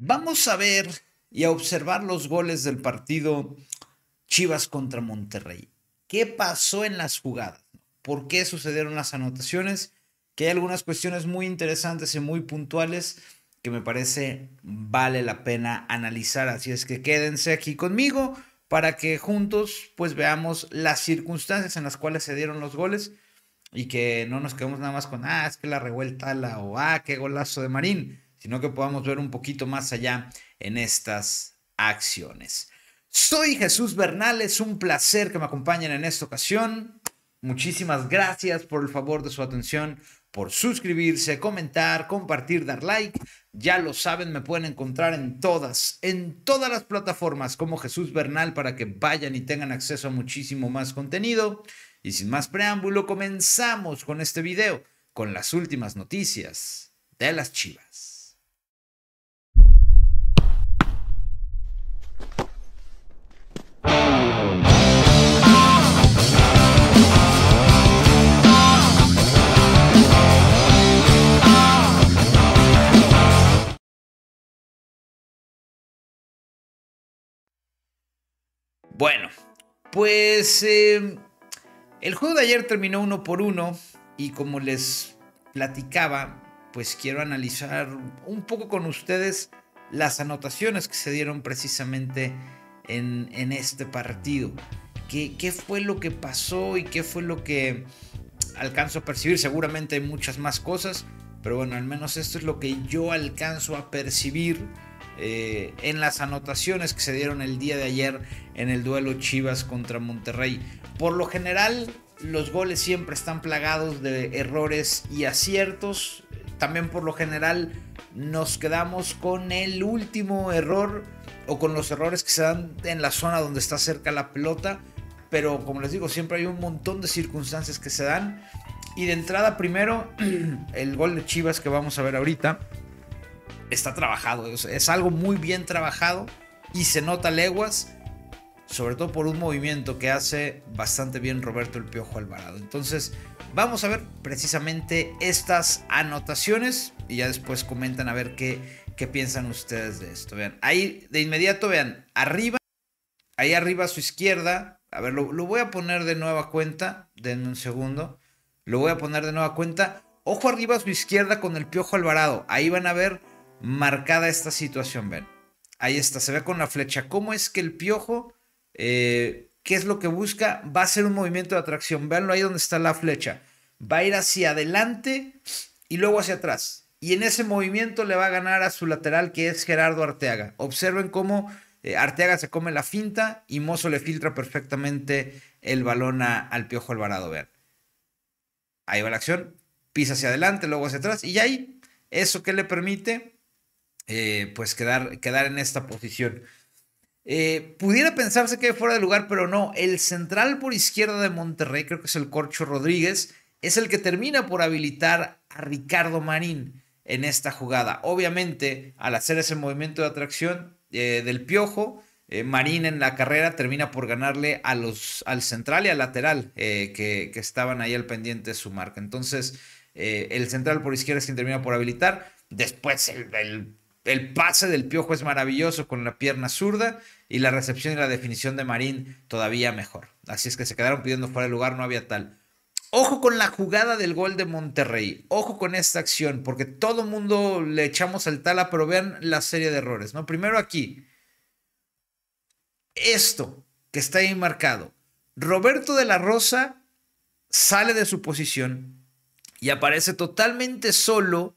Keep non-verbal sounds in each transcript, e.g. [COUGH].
Vamos a ver y a observar los goles del partido Chivas contra Monterrey. ¿Qué pasó en las jugadas? ¿Por qué sucedieron las anotaciones? Que hay algunas cuestiones muy interesantes y muy puntuales que me parece vale la pena analizar. Así es que quédense aquí conmigo para que juntos pues veamos las circunstancias en las cuales se dieron los goles y que no nos quedemos nada más con, ah, es que la revuelta la o ah, qué golazo de Marín sino que podamos ver un poquito más allá en estas acciones. Soy Jesús Bernal, es un placer que me acompañen en esta ocasión. Muchísimas gracias por el favor de su atención, por suscribirse, comentar, compartir, dar like. Ya lo saben, me pueden encontrar en todas, en todas las plataformas como Jesús Bernal para que vayan y tengan acceso a muchísimo más contenido. Y sin más preámbulo, comenzamos con este video, con las últimas noticias de las chivas. Bueno, pues em, el juego de ayer terminó uno por uno y como les platicaba, pues quiero analizar un poco con ustedes las anotaciones que se dieron precisamente en, este partido. ¿Qué, ¿Qué, fue lo que pasó y qué fue lo que alcanzo a percibir? Seguramente hay muchas más cosas, pero bueno, al menos esto es lo que yo alcanzo a percibir eh, en las anotaciones que se dieron el día de ayer en el duelo Chivas contra Monterrey. Por lo general, los goles siempre están plagados de errores y aciertos. También por lo general nos quedamos con el último error o con los errores que se dan en la zona donde está cerca la pelota. Pero como les digo, siempre hay un montón de circunstancias que se dan. Y de entrada, primero, [CLEARS THROAT] el gol de Chivas que vamos a ver ahorita está trabajado. Es, algo muy bien trabajado y se nota leguas, sobre todo por un movimiento que hace bastante bien Roberto el Piojo Alvarado. Entonces, vamos a ver precisamente estas anotaciones y ya después comentan a ver qué, qué piensan ustedes de esto. Vean, ahí de inmediato, vean, arriba, ahí arriba a su izquierda. A ver, lo, lo voy a poner de nueva cuenta. Denme un segundo. Lo voy a poner de nueva cuenta. Ojo arriba a su izquierda con el Piojo Alvarado. Ahí van a ver marcada esta situación, ven. Ahí está, se ve con la flecha. ¿Cómo es que el piojo, eh, qué es lo que busca? Va a ser un movimiento de atracción. Veanlo ahí donde está la flecha. Va a ir hacia adelante y luego hacia atrás. Y en ese movimiento le va a ganar a su lateral que es Gerardo Arteaga. Observen cómo eh, Arteaga se come la finta y Mozo le filtra perfectamente el balón al Piojo Alvarado. Vean. Ahí va la acción. Pisa hacia adelante, luego hacia atrás. Y ahí, ¿eso qué le permite? Eh, pues quedar, quedar en esta posición. Eh, pudiera pensarse que fuera de lugar, pero no. El central por izquierda de Monterrey, creo que es el Corcho Rodríguez, es el que termina por habilitar a Ricardo Marín en esta jugada. Obviamente, al hacer ese movimiento de atracción eh, del piojo, Marín en la carrera termina por ganarle a los, al central y al lateral que, estaban ahí al pendiente de su marca. Entonces, el central por izquierda es quien termina por habilitar. Después el el pase del Piojo es maravilloso con la pierna zurda y la recepción y la definición de Marín todavía mejor. Así es que se quedaron pidiendo fuera de lugar, no había tal. Ojo con la jugada del gol de Monterrey. Ojo con esta acción, porque todo mundo le echamos el tala, pero vean la serie de errores, ¿no? Primero aquí. Esto que está ahí marcado. Roberto de la Rosa sale de su posición y aparece totalmente solo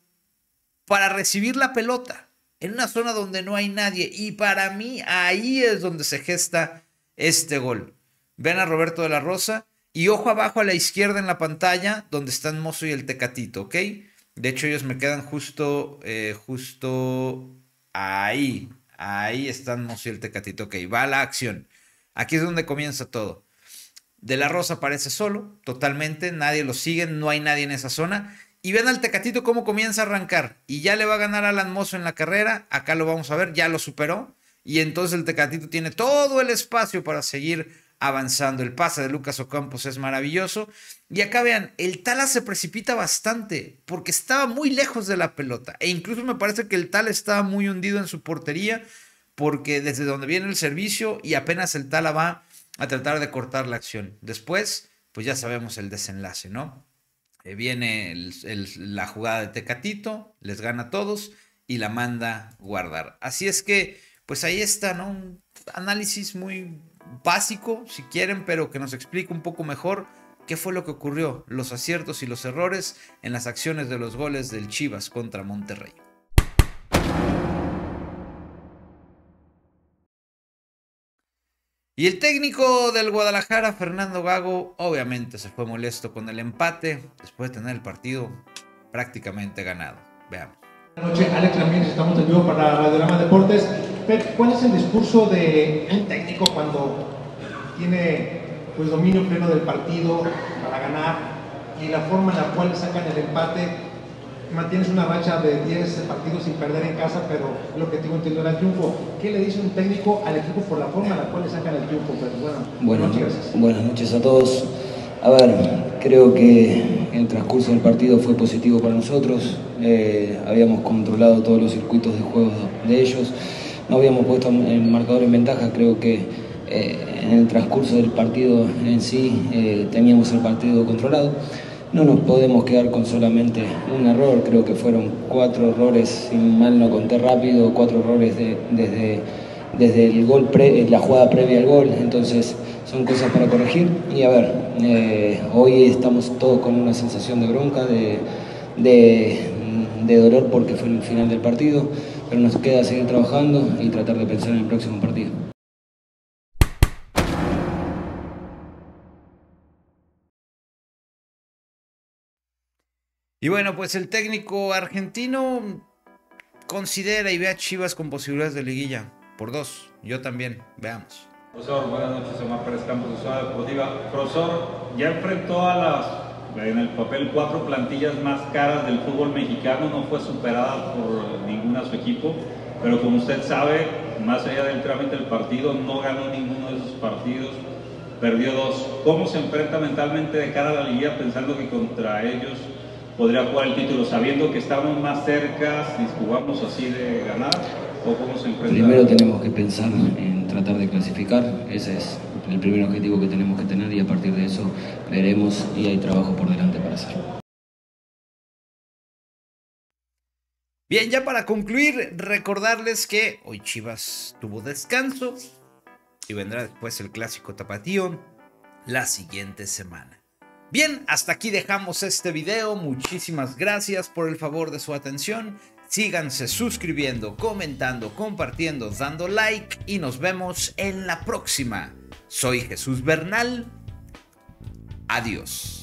para recibir la pelota en una zona donde no hay nadie. Y para mí ahí es donde se gesta este gol. Ven a Roberto de la Rosa y ojo abajo a la izquierda en la pantalla donde están Mozo y el Tecatito, ¿ok? De hecho ellos me quedan justo, eh, justo ahí. Ahí están Mozo y el Tecatito, ok. Va la acción. Aquí es donde comienza todo. De la Rosa aparece solo, totalmente, nadie lo sigue, no hay nadie en esa zona. Y ven al Tecatito cómo comienza a arrancar. Y ya le va a ganar Alan Mozo en la carrera. Acá lo vamos a ver, ya lo superó. Y entonces el Tecatito tiene todo el espacio para seguir avanzando. El pase de Lucas Ocampos es maravilloso. Y acá vean, el Tala se precipita bastante porque estaba muy lejos de la pelota. E incluso me parece que el Tala estaba muy hundido en su portería porque desde donde viene el servicio y apenas el Tala va a tratar de cortar la acción. Después, pues ya sabemos el desenlace, ¿no? Eh, viene la jugada de Tecatito, les gana a todos y la manda guardar. Así es que, pues ahí está, ¿no? Un análisis muy básico, si quieren, pero que nos explique un poco mejor qué fue lo que ocurrió, los aciertos y los errores en las acciones de los goles del Chivas contra Monterrey. Y el técnico del Guadalajara, Fernando Gago, obviamente se fue molesto con el empate después de tener el partido prácticamente ganado. Veamos. Buenas noches, Alex Ramírez, estamos en vivo para Radiograma Deportes. ¿cuál es el discurso de un técnico cuando tiene pues, dominio pleno del partido para ganar y la forma en la cual sacan el empate mantienes una racha de 10 partidos sin perder en casa, pero lo que tengo entendido era el triunfo. ¿Qué le dice un técnico al equipo por la forma en la cual le sacan el triunfo? Pero bueno, buenas, noches, buenas noches a todos. A ver, creo que el transcurso del partido fue positivo para nosotros. Eh, habíamos controlado todos los circuitos de juego de ellos. No habíamos puesto el marcador en ventaja. Creo que eh, en el transcurso del partido en sí eh, teníamos el partido controlado no nos podemos quedar con solamente un error, creo que fueron cuatro errores, si mal no conté rápido, cuatro errores desde, desde el gol la jugada previa al gol, entonces son cosas para corregir. Y a ver, eh, hoy estamos todos con una sensación de bronca, de, de dolor porque fue el final del partido, pero nos queda seguir trabajando y tratar de pensar en el próximo partido. Y bueno, pues el técnico argentino considera y ve a Chivas con posibilidades de liguilla. Por dos. Yo también. Veamos. Profesor, buenas noches. Omar Pérez Campos de Ciudad Deportiva. Profesor, ya enfrentó a las, en el papel, cuatro plantillas más caras del fútbol mexicano. No fue superada por ninguna su equipo. Pero como usted sabe, más allá del trámite del partido, no ganó ninguno de esos partidos. Perdió dos. ¿Cómo se enfrenta mentalmente de cara a la liguilla pensando que contra ellos podría jugar el título sabiendo que estamos más cerca si jugamos así de ganar? ¿O cómo se enfrenta? Primero tenemos que pensar en tratar de clasificar, ese es el primer objetivo que tenemos que tener y a partir de eso veremos y hay trabajo por delante para hacerlo. Bien, ya para concluir, recordarles que hoy Chivas tuvo descanso y vendrá después el clásico tapatío la siguiente semana. Bien, hasta aquí dejamos este video. Muchísimas gracias por el favor de su atención. Síganse suscribiendo, comentando, compartiendo, dando like y nos vemos en la próxima. Soy Jesús Bernal. Adiós.